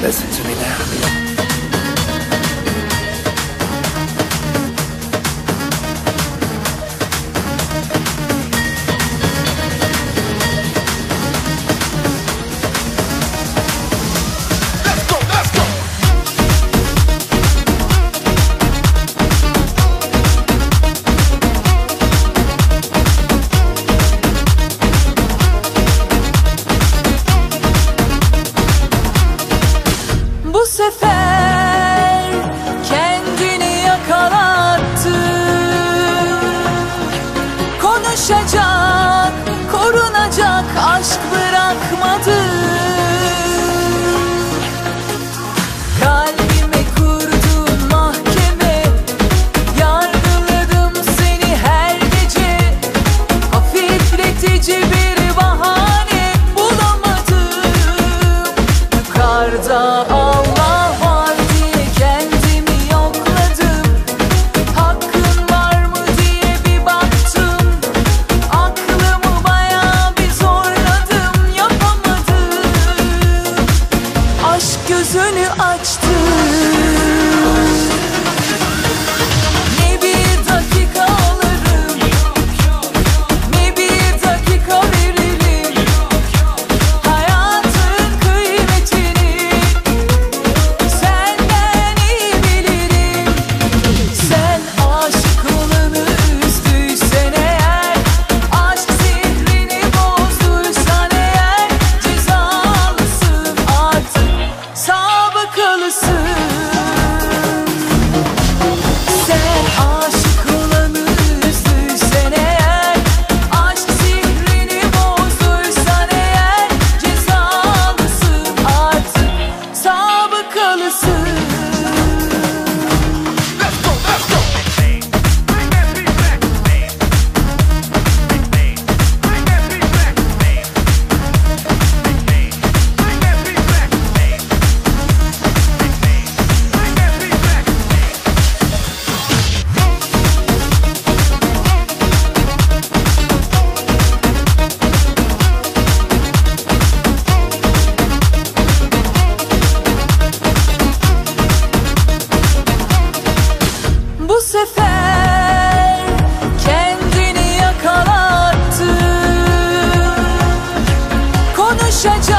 Listen to me now. Sefer kendini yakalattı Konuşacak, korunacak aşk bırakmadı sefer kendini yakalattı. Konuşacak